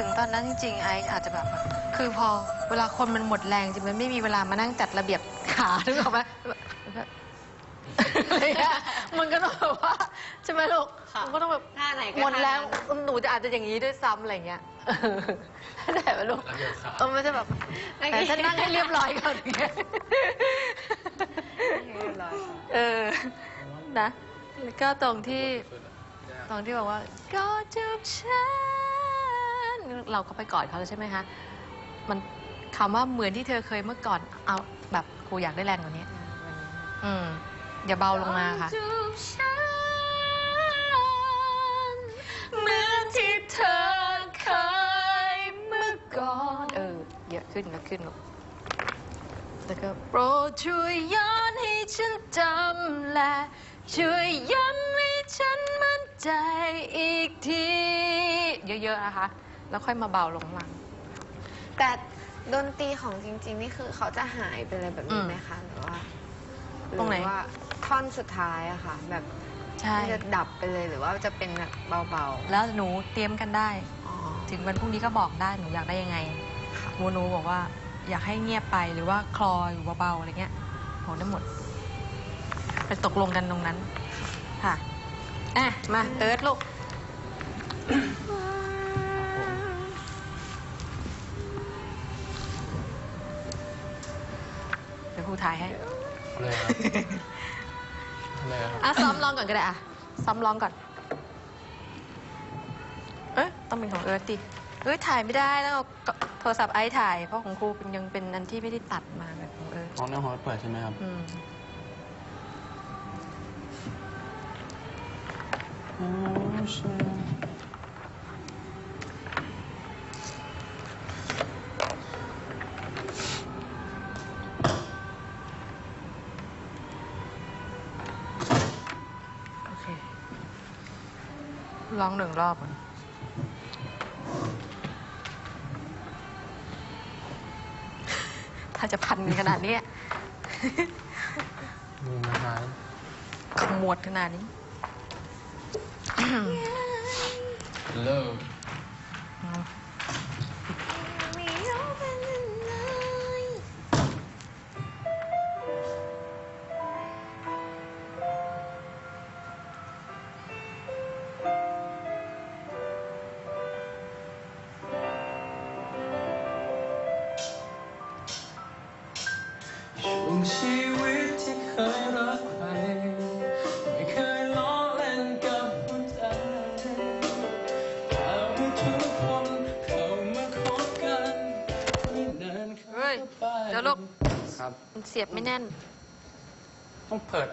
ถึงตอนนั้นจริงๆไอซ์อาจจะแบบ คือพอเวลาคนมันหมดแรงจริงมันไม่มีเวลามานั่งจัดระเบียบขาหรือเปล่าไหมแบบอะไรเงี้ยมันก็ต้องแบบว่าใช่ไหมลูกค่ะมันก็ต้องแบบท่าไหนก็หมดแล้วท่านั้น หนูจะอาจจะอย่างนี้ด้วยซ้ำอะไรเงี้ยได้ไหมลูกระเบียบขาเออมันจะแบบแต่ฉันนั่งให้เรียบร้อยก่อนอย่างเงี้ยเรียบร้อยค่ะเออนะแล้วก็ตรงที่ตรงที่บอกว่าก็จูบฉัน เราก็ไปกอดเขาแล้วใช่ไหมคะ มันคำว่าเหมือนที่เธอเคยเมื่อก่อนเอาแบบครูอยากได้แรงกว่านี้ อืมอย่าเบาลงมาค่ะ จูบฉันเหมือนที่เธอเคยเมื่อก่อนเออเยอะขึ้นแล้วขึ้นลูกแล้วก็โปรดช่วยย้อนให้ฉันจำและช่วยย้ำให้ฉันมั่นใจอีกที เยอะๆนะคะ แล้วค่อยมาเบาลงหลัง แต่ดนตรีของจริง ๆ นี่คือเขาจะหายไปเลยแบบนี้อืมไหมคะหรือว่าตรงไหน รือว่าท่อนสุดท้ายอะค่ะ แบบใช่มันจะดับไปเลยหรือว่าจะเป็นแบบเบาแล้วหนูเตรียมกันได้ ๆอ๋อ ถึงวันพรุ่งนี้ก็บอกได้หนูอยากได้ยังไงหนูหนูบอกว่าอยากให้เงียบไปหรือว่าคลออยู่เบาๆอะไรเงี้ยบอกได้หมด ไปตกลงกันตรงนั้น ค่ะอะมาเอิร์ธลูกเดี๋ยวค ถ่ายให้เลยครับเลยครับ อะซ้อมร้องก่อนก็ได้อะซ้อมร้องก่อน เอ๊ะต้องเป็นของเอิร์ธดิเอ้ยถ่ายไม่ได้ต้องเอาโทรศัพท์ไอซ์ถ่าย เพราะของครูเป็นยังเป็นอันที่ไม่ได้ตัดมาแบบของเอิร์ธน้องเนื้อหอเปิดใช่ไหมครับ อืม ร้องหนึ่งรอบก่อนถ้าจะพันกันขนาดเนี้ยมือไม้ขมวดขนาดนี้เ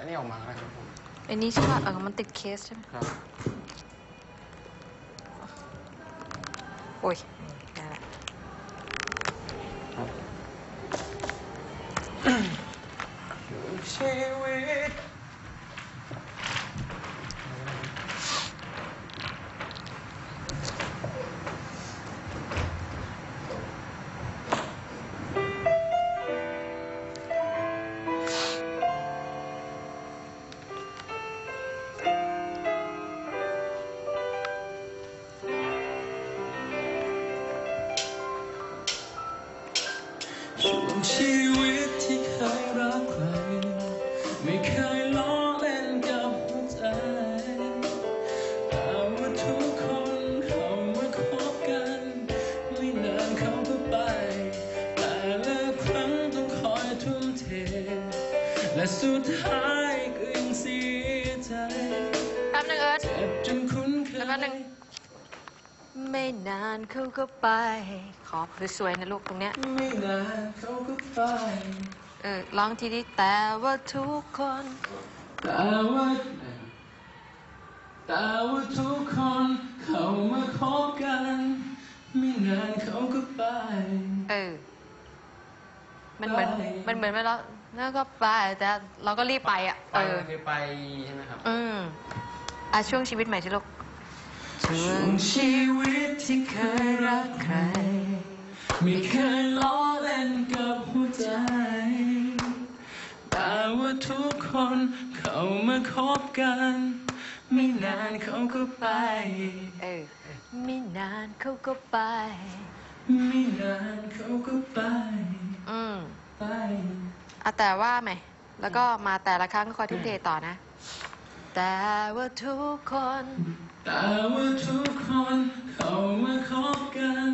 นนี้ออกมานะครับผมอันนี้ใช่ป่ะเออมันติดเคสใช่ไหมครับ โอ้ยได้ละครับช่ว สุดท้ายก็ยังเสียใจแป๊บนึงเอิร์ธเจ็บจนคุ้นเคยแป๊บนึงไม่นานเขาก็ไป ขอสวยๆนะลูกตรงเนี้ย ไม่นานเขาก็ไป เออร้องทีนี้แต่ว่าทุกคน แต่ว่าแต่ว่าทุกคนเข้ามาคบกัน ไม่นานเขาก็ไป เออ มันเหมือนไปมันเหมือนไปแล้ว แล้วก็ไปแต่เราก็รีบไปอะ ไปเออ คือไปใช่ไหมครับ อืมอะช่วงชีวิตใหม่สิลูก ช่วงชีวิตที่เคยรักใคร ไม่เคยล้อเล่นกับหัวใจ แต่ว่าทุกคนเข้ามาคบกัน ไม่นานเขาก็ไป เออไม่นานเขาก็ไป ไม่นานเขาก็ไป อืม ไป เอาแต่ว่าไหม แล้วก็มาแต่ละครั้งคอยทุ่มเทต่อนะ แต่ว่าทุกคน แต่ว่าทุกคนเขามาคบกัน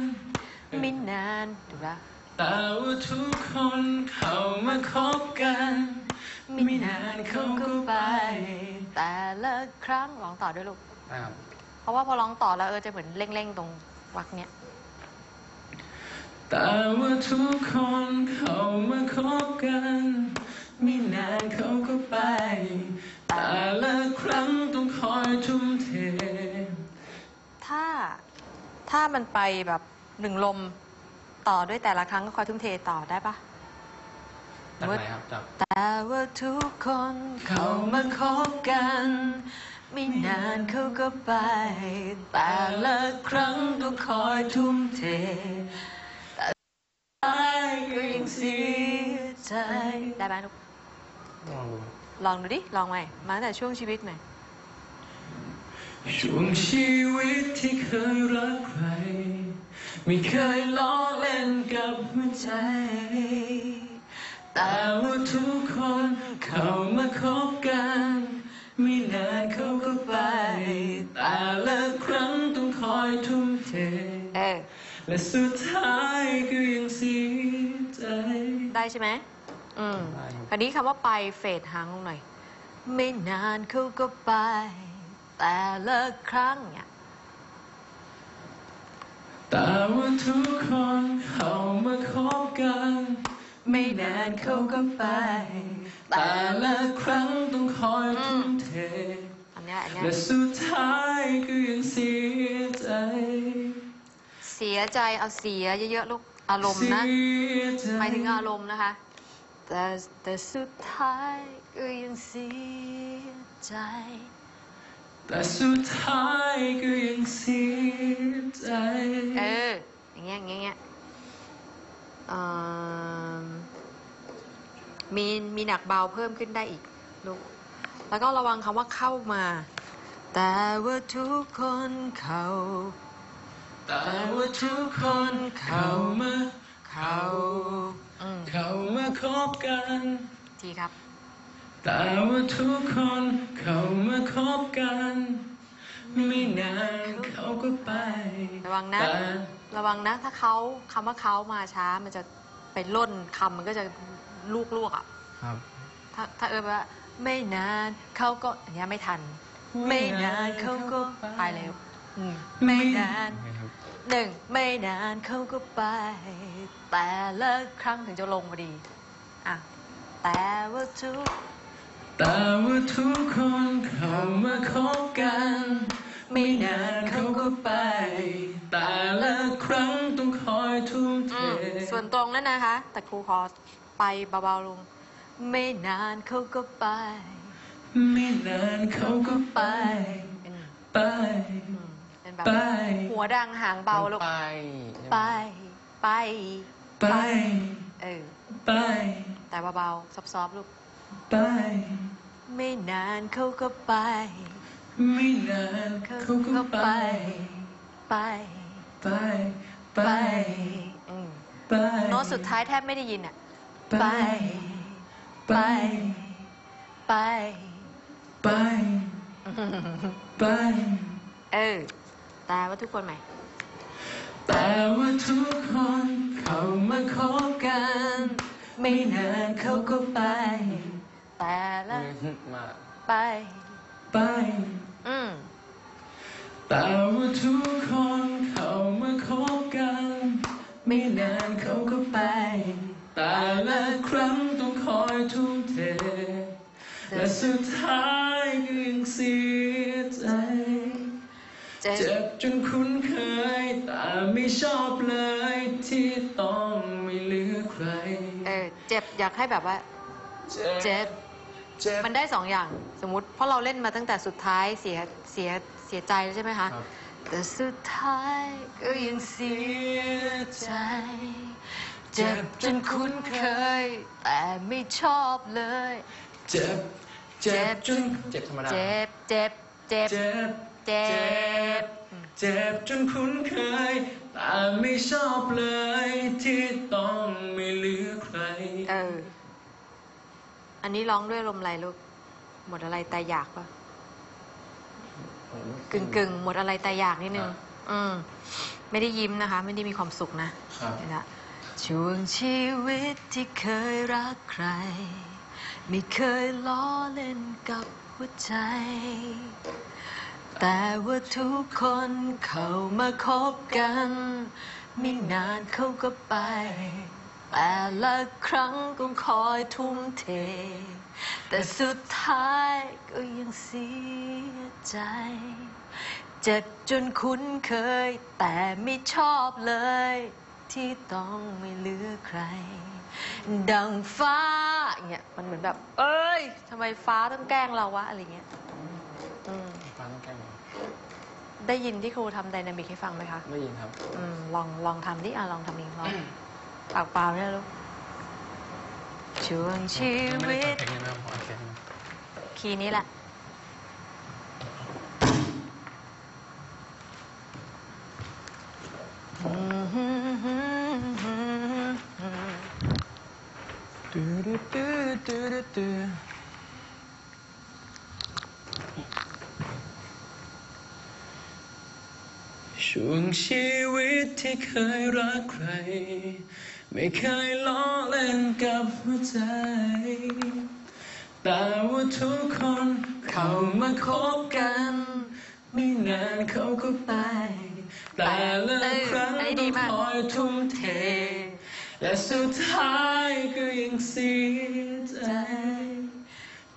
ไม่นานถูกละแต่ว่าทุกคนเขามาคบกัน ไม่นานเขาก็ไป แต่ละครั้งร้องต่อด้วยลูกอ้าวเพราะว่าพอร้องต่อแล้วเออจะเหมือนเร่งๆตรงวักเนี้ย แต่ว่าทุกคนเขามาคบกัน ไม่นานเขาก็ไป แต่ละครั้งต้องคอยทุ่มเท ถ้าถ้ามันไปแบบหนึ่งลมต่อด้วยแต่ละครั้งก็คอยทุ่มเทต่อได้ปะจากไหนครับจากแต่ว่าทุกคนเขามาคบกัน ไม่นานเขาก็ไป แต่ละครั้งต้องคอยทุ่มเทแต่ท้าย ก็ยังเสียใจได้ไหมลูกลองดูลองดูดิ ลองใหม่ มาตั้งแต่ช่วงชีวิตใหม่ ช่วงชีวิตที่เคยรักใคร ไม่เคยล้อเล่นกับหัวใจ แต่ว่าทุกคนเขามาคบกัน ไม่นานเขาก็ไป แต่ละครั้งต้องคอยทุ่มเทเออและสุดท้ายก็ยังเสียใจ ได้ใช่ไหมอืมได้ครับ คราวนี้คำว่าไปเฟดหางลงหน่อย ไม่นานเขาก็ไป แต่ละครั้งเนี่ยแต่ว่าทุกคนเขามาคบกัน ไม่นานเขาก็ไป แต่ละครั้งต้องคอยทุ่มเท อันเนี้ยอันเนี้ยและสุดท้ายก็ยังเสียใจ เสียใจเอาเสียเยอะๆลูก อารมณ์นะเสียใจหมายถึงอารมณ์นะคะ แต่แต่สุดท้ายก็ยังเสียใจ แต่สุดท้ายก็ยังเสียใจ เออ อย่างเงี้ยอย่างเงี้ยอย่างเงี้ยเอิ่มมีมีหนักเบาเพิ่มขึ้นได้อีกลูก แล้วก็ระวังคำว่าเข้ามา แต่ว่าทุกคนเขา แต่ว่าทุกคนเขามาเขาอืมเขามาคบกันทีครับ แต่ว่าทุกคนเขามาคบกัน ไม่นานเขาก็ไประวังนะ แต่ระวังนะถ้าเขาคำว่าเขามาช้ามันจะไปล่นคำมันก็จะลูกลวกๆอะครับ ถ้าถ้าเออว่าไม่นานเขาก็อย่างเงี้ยไม่ทัน ไม่นานเขาก็ไปเร็วอืม ไม่นานโอเคครับหนึ่งไม่นานเขาก็ไป แต่ละครั้งถึงจะลงพอดีอะแต่ว่าทุกแต่ว่าทุกคนเขามาคบกัน ไม่นานเขาก็ไป แต่ละครั้งต้องคอยทุ่มเทอืมส่วนตรงนั่นนะคะ แต่ครูขอไปเบาๆลง ไม่นานเขาก็ไป ไม่นานเขาก็ไปเป็นไปอืม เป็นแบบไป หัวดังหางเบาลูกไปไป ไป ไป เออ ไป แต่เบาๆซอฟๆลูก ไป ไม่นานเขาก็ไป ไม่นานเขาก็ไป ไป ไป ไป ไปอืมไปโน้ตสุดท้ายแทบไม่ได้ยินอะ ไป ไป ไป ไป ไปเออ แต่ว่าทุกคนใหม่ แต่ว่าทุกคนเขามาคบกัน ไม่นานเขาก็ไป แต่ละมาไป ไป อืมแต่ว่าทุกคนเขามาคบกัน ไม่นานเขาก็ไป แต่ละครั้งต้องคอยทุ่มเทและสุดท้ายก็ยังเสียใจ เจ็เจ็บบจนคุ้นเคยแต่ไม่ชอบเลยที่ต้องไม่เหลือใคร เออเจ็บอยากให้แบบว่าเจ็บเจ็บ มันได้สองอย่างสมมติเพราะเราเล่นมาตั้งแต่สุดท้ายเสียเสียเสียใจแล้วใช่ไหมคะครับแต่สุดท้ายก็ยังเสียใจ เจ็บจนคุ้นเคย แต่ไม่ชอบเลย เจ็บ เจ็บจนเจ็บธรรมดา เจ็บ เจ็บเเจ็บ เจ็บเจ็บ เจ็บจนคุ้นเคย แต่ไม่ชอบเลยที่ต้องไม่เหลือใคร เออ อันนี้ร้องด้วยลมอะไรลูก หมดอะไรแต่อยากปะกึ่งกึ่งๆหมดอะไรแต่อยากนิดนึง อืม ไม่ได้ยิ้มนะคะ ไม่ได้มีความสุขนะครับ เห็นละช่วงชีวิตที่เคยรักใคร ไม่เคยล้อเล่นกับหัวใจ แต่ว่าทุกคนเข้ามาคบกัน ไม่นานเขาก็ไป แต่ละครั้งก็คอยทุ่มเท แต่สุดท้ายก็ยังเสียใจ เจ็บจนคุ้นเคย แต่ไม่ชอบเลย ที่ต้องไม่เหลือใคร ดังฟ้าเนี่ยมันเหมือนแบบ เอ้ยทำไมฟ้าต้องแกล้งเราวะ อะไรเงี้ยอืมฟังต้องแกล้ง ได้ยินที่ครูทำไดนามิกให้ฟังไหมคะได้ยินครับ อืมลองลองทำดิอะลองทำเองลองปากเปล่าเนี่ยลูกช่วงชีไม่ได้วิเปิตดเพลงเลยไหมครับโอเคไหมคีย์นี้แหละ ตื้อตื้อตื้อตื้อ ชีวิตที่เคยรักใคร ไม่เคยล้อเล่นกับหัวใจ แต่ว่าทุกคนเข้ามาคบกัน ไม่นานเขาก็ไป แต่ละครั้งต้องคอยทุ่มเท และสุดท้ายก็ยังเสียใจ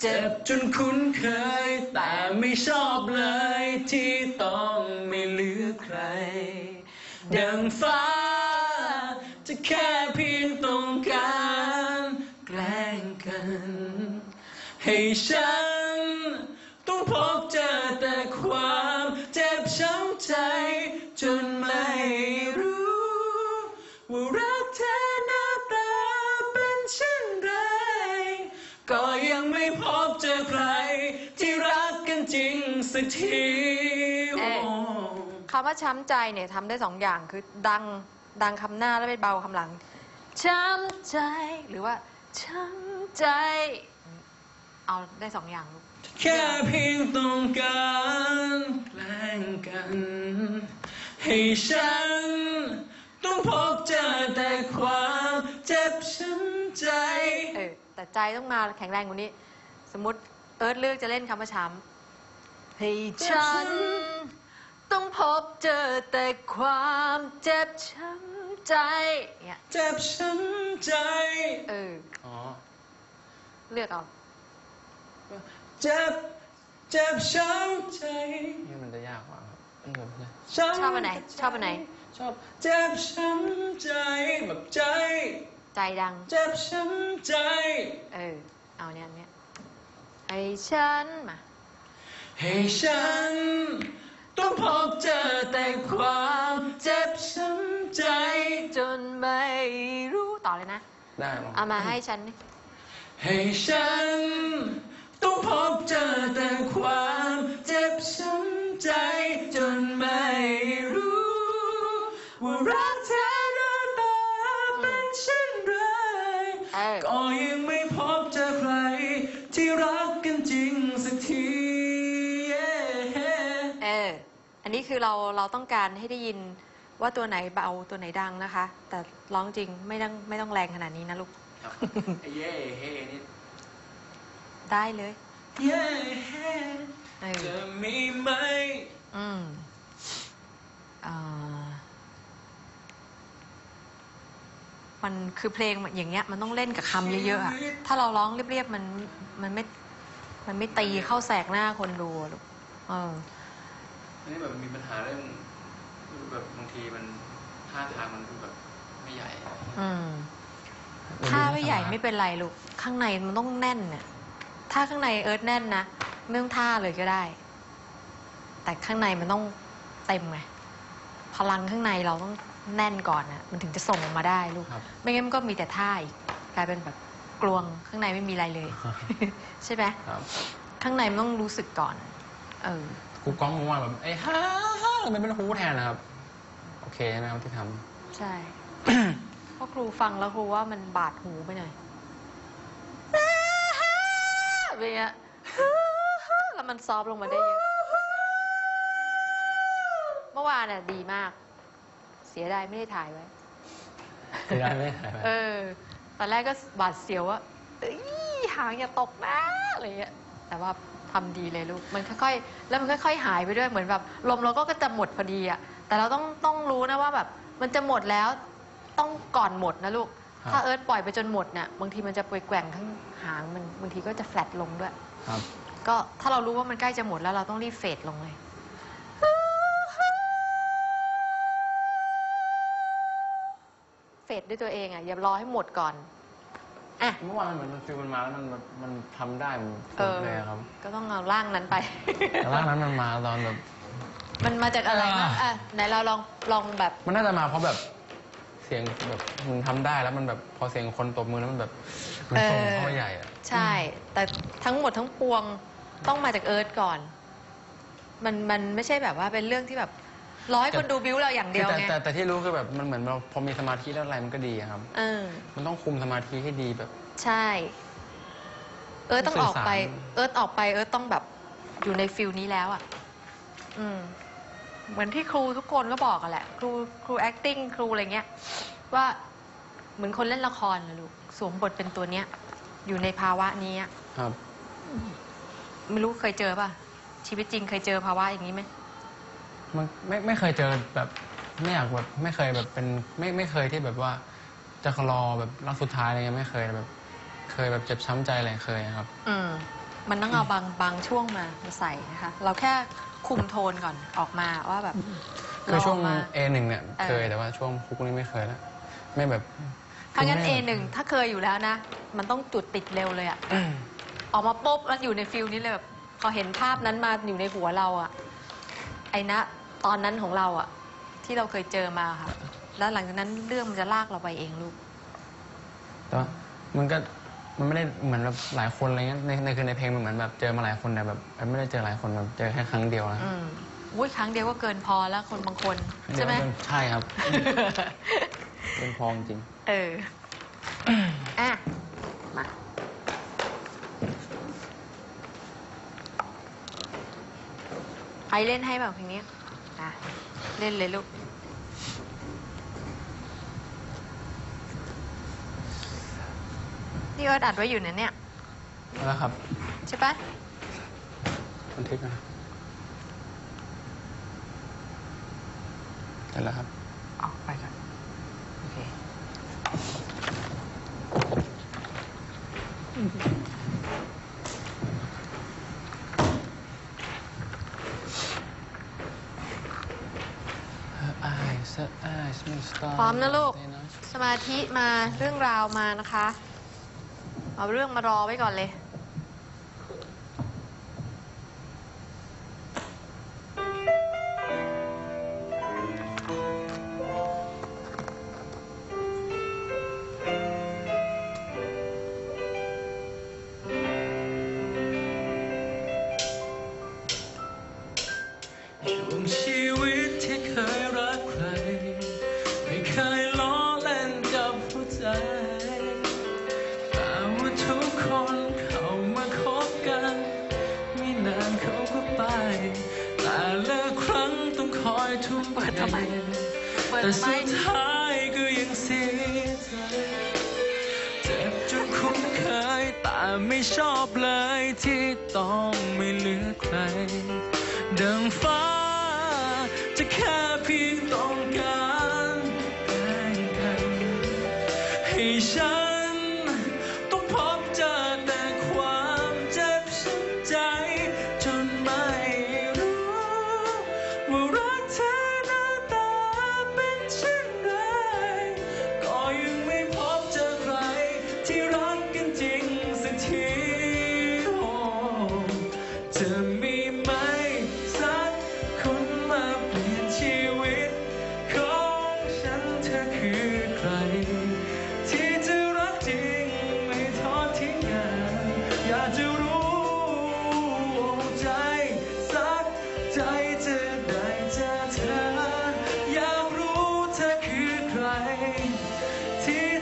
เจ็บจนคุ้นเคย แต่ไม่ชอบเลยที่ต้องไม่เหลือใคร ดังฟ้า จะแค่เพียงต้องการแกล้งกัน ให้ฉัน สักทีเอ๊ะคำว่าช้ำใจเนี่ยทำได้สองอย่างคือดังดังคำหน้าแล้วไปเบาคำหลัง ช้ำใจ หรือว่า ช้ำใจ เอาได้สองอย่างลูกแค่เพียงต้องการแกล้งกัน ให้ฉัน ต้องพบเจอแต่ความเจ็บช้ำใจ เออแต่ใจต้องมาแข็งแรงกว่านี้ สมมติเอิร์ธเลือกจะเล่นคำว่าช้ำ ให้ฉัน ต้องพบเจอแต่ความเจ็บช้ำใจเนี่ยเจ็บช้ำใจ เออ อ๋อ เลือกเอา เจ็บ เจ็บช้ำใจ นี่มันจะยากกว่าครับมันแบบเนี่ยช้ำชอบอันไหน ชอบอันไหน ชอบ เจ็บช้ำใจแบบใจ ใจดัง เจ็บช้ำใจ เออ เอาเนี่ยอันเนี่ยไอ้ฉันมา ให้ฉัน ต้องพบเจอแต่ความเจ็บช้ำใจ จนไม่รู้ต่อเลยนะ ได้มั้งเอามาให้ฉันดิให้ฉัน ต้องพบเจอแต่ความเจ็บช้ำใจจนไม่ คือเราเราต้องการให้ได้ยินว่าตัวไหนเบาตัวไหนดังนะคะ แต่ร้องจริงไม่ต้องไม่ต้องแรงขนาดนี้นะลูกครับไอ้เย่เฮ้นี่ได้เลยเย่เออจะมีไหมอืมอ่ามันคือเพลงอย่างเงี้ย มันต้องเล่นกับคำเยอะๆอะถ้าเราร้องเรียบๆมันมันไม่ มันไม่ตีเข้าแสกหน้าคนดูอะลูกเออ อันนี้แบบมีปัญหาเรื่องแบบบางทีมันท่าทางมันดูแบบไม่ใหญ่อืมถ้าไม่ใหญ่ไม่เป็นไรลูก ข้างในมันต้องแน่นเนี่ยถ้าข้างในเอิร์ธแน่นนะไม่ต้องท่าเลยก็ได้ แต่ข้างในมันต้องเต็มไงพลังข้างในเราต้องแน่นก่อนนะมันถึงจะส่งออกมาได้ลูกครับไม่งั้นมันก็มีแต่ท่าอีกกลายเป็นแบบกลวงข้างในไม่มีอะไรเลย ใช่ไหมครับข้างในมันต้องรู้สึกก่อน เออ ครูก้องบอกว่าแบบไอ้ฮ่าฮ่ามันเป็นฮูแทนนะครับ โอเคใช่ไหมครับที่ทใช่เพราะครูฟังแล้วครูว่ามันบาดหูไปหน่อยเป็นอย่างเงี้ยแล้วมันซอฟต์ลงมาได้เยอะ เมื่อวานน่ะดีมาก เสียดายไม่ได้ถ่ายไว้ำไม่ได้ไม่ได้ถ่ายไปเออ ตอนแรกก็บาดเสียวว่าเอ้ยหางอย่าตกนะอะไรเงี้ย แต่ว่า ทำดีเลยลูก มันค่อยๆ แล้วมันค่อย ๆ หายไปด้วยเหมือนแบบลมเราก็จะหมดพอดีอะแต่เราต้องต้องรู้นะว่าแบบมันจะหมดแล้วต้องก่อนหมดนะลูกถ้าเอิร์ธปล่อยไปจนหมดเนี่ยบางทีมันจะไปแกว่งทั้งหางมันบางทีก็จะแฟลตลงด้วย ครับ ก็ถ้าเรารู้ว่ามันใกล้จะหมดแล้วเราต้องรีบเฟดลงเลย เฟดด้วยตัวเองอะอย่ารอให้หมดก่อน อะ เมื่อวานมันเหมือนมันฟิลมันมาแล้วมันแบบมันทำได้มันเอฟุ้งอเลยครับก็ต้องเอาร่างนั้นไป แต่ร่างนั้นมันมาตอนแบบ มันมาจากอะไรบ้างอ่าอะไหนเราลองลองแบบ มันน่าจะมาเพราะแบบเสียงแบบมันทำได้แล้วมันแบบพอเสียงคนตบมือแล้วมันแบบมันส่งเข้าไปใหญ่อะใช่ แต่ทั้งหมดทั้งปวงต้องมาจากเอิร์ธก่อน มันมันไม่ใช่แบบว่าเป็นเรื่องที่แบบ ร้อยคนดูบิวเราอย่างเดียวแต่ไงแต่แต่ที่รู้คือแบบมันเหมือนเราพอมีสมาธิแล้วอะไรมันก็ดีอะครับ เออ มันต้องคุมสมาธิให้ดีแบบ ใช่ เอิร์ธต้องออกไป สื่อสาร เอิร์ธออกไป เอิร์ธต้องแบบอยู่ใน feel นี้แล้วอะ อืม เหมือนที่ครูทุกคนก็บอกกันแหละ ครูครู acting ครูอะไรเงี้ย ว่าเหมือนคนเล่นละครนะลูกสวมบทเป็นตัวเนี้ย อยู่ในภาวะนี้อะครับ ไม่รู้เคยเจอป่ะ ชีวิตจริงเคยเจอภาวะอย่างนี้ไหม มันไม่ไม่เคยเจอแบบไม่อยากแบบไม่เคยแบบเป็นไม่ไม่เคยที่แบบว่าจะรอแบบรักสุดท้ายอะไรเงี้ยไม่เคยแบบ เคยแบบเจ็บช้ำใจอะไรเคยครับ อืมมันต้องเอาบางบางช่วงมามาใส่นะคะ เราแค่คุมโทนก่อนออกมาว่าแบบคือช่วง เรากมา A1 เนี่ยเออเคยแต่ว่าช่วงคุกนี่ไม่เคยแล้วไม่แบบถ้างั้นคือ A ไม่หนึ่งถ้าเคยอยู่แล้วนะ มันต้องจุดติดเร็วเลยอะออกมาปุ๊บแล้วอยู่ในฟิลนี้เลยแบบพอเห็นภาพนั้นมาอยู่ในหัวเราอะ ไอ้นะตอนนั้นของเราอะที่เราเคยเจอมาค่ะ แล้วหลังจากนั้นเรื่องมันจะลากเราไปเองลูก แต่ว่ามันก็มันไม่ได้เหมือนแบบหลายคนอะไรเงี้ยในในคือในเพลงมันเหมือนแบบเจอมาหลายคนแต่แบบไม่ได้เจอหลายคนแบบเจอแค่ครั้งเดียวนะอืมอุ้ยครั้งเดียวก็เกินพอแล้วคนบางคนใช่ไหมเดี๋ยวนใช่ครับ เป็นพอจริง เออ อะ มา ใครเล่นให้แบบเพลงนี้อะเล่นเลยลูก นี่เอิร์ดอัดไว้อยู่นะเนี่ยแล้วครับ ใช่ปะบันทึกนะเสร็จแล้วครับ ออกไปก่อน โอเค พร้อมนะลูก สมาธิมาเรื่องราวมานะคะ เอาเรื่องมารอไว้ก่อนเลย ดังฟ้าจะแค่เพียง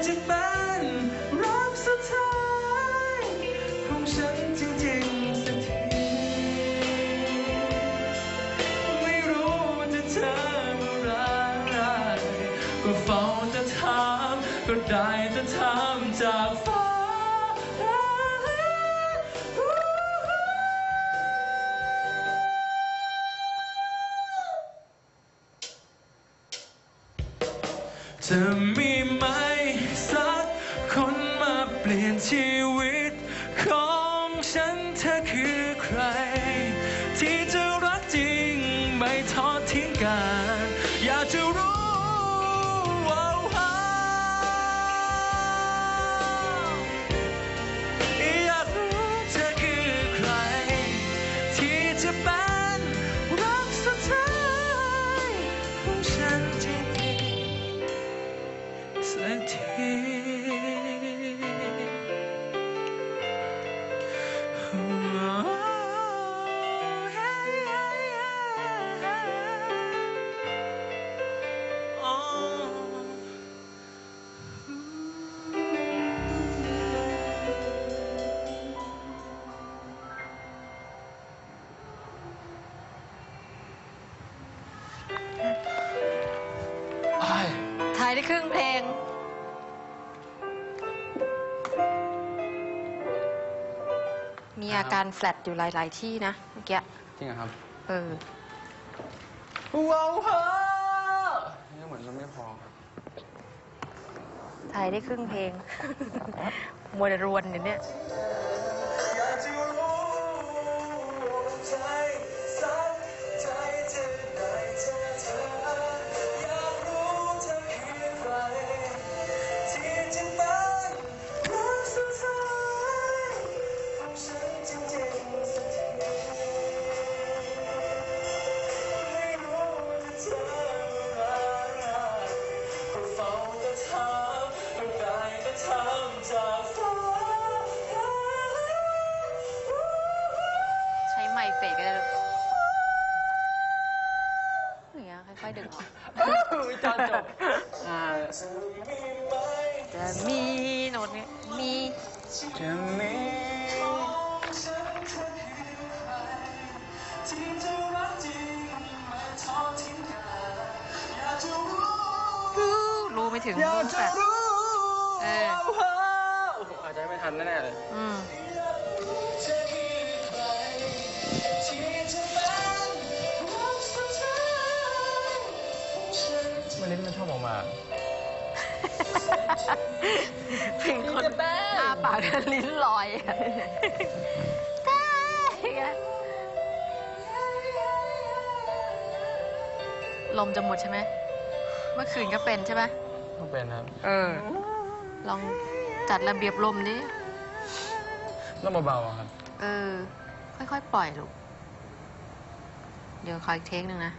magic. Bag. มีอาการแฟลตอยู่หลาย ๆ ที่นะเมื่อกี้จริงเหรอครับเออว้าวฮะนี่เหมือนมันไม่พอถ่ายได้ครึ่งเพลงมัวแต่รวนอยู่เนี่ยอย เฟกก็ได้ลยอย่างเงี้ยค่อยๆดึงออกวิจารจบอ่าจะมีโน้ตเนี้ยมีจะมีรู้ไม่ถึงรู้แตรู้เอออ้โหอาจจะไม่ทันแน่เลย อืม มันชอบออกมาถึงคนอาปากแล้วลิ้นลอยอะได้อย่างเงี้ยลมจะหมดใช่ไหม เมื่อคืนก็เป็นใช่ไหมต้องเป็นครับ เออ ลองจัดระเบียบลมดิต้องเบาๆอะครับ เออ ค่อยๆ ปล่อยลูก เดี๋ยวขออีกเทคหนึ่งนะ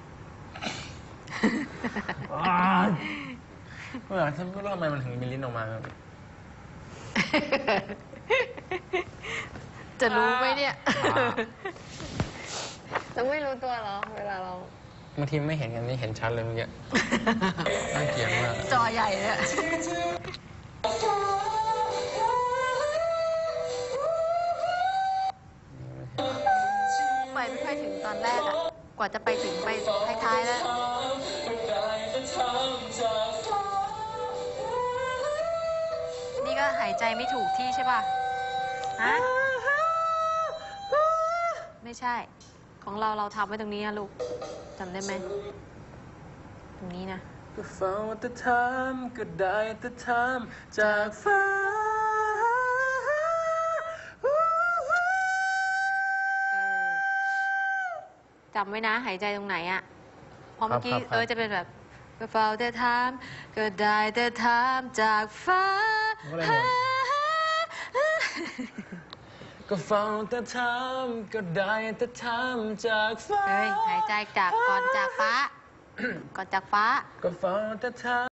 เมื่อฉันไม่รู้ทำไมมันถึงมีลิ้นออกมาครับจะรู้ไหมเนี่ย เราไม่รู้ตัวเหรอ เวลาเรา บางทีไม่เห็นกันนี่เห็นชัดเลยเมื่อกี้น่าเกลียดมากจอใหญ่เลยไปไม่ค่อยถึงตอนแรกอะกว่าจะไปถึงไปท้ายๆแล้วายใจไม่ถูกที่ใช่ป่ะฮะไม่ใช่ ของเราเราทำไว้ตรงนี้นะลูกจำได้ไหม ตรงนี้นะก็เฝ้าแต่ถามก็ได้แต่ถามจากฟ้าเออจำไว้นะ หายใจตรงไหนอะเพราะเมื่อกี้ครับครับ เออจะเป็นแบบก็เฝ้าแต่ถามก็ได้แต่ถามจากฟ้า ก็เลยงงก็เฝ้าแต่ถามก็ได้แต่ถามจากฟ้าเฮ้ยหายใจจากก่อนจากฟ้า ก่อนจากฟ้า ก็เฝ้าแต่ถาม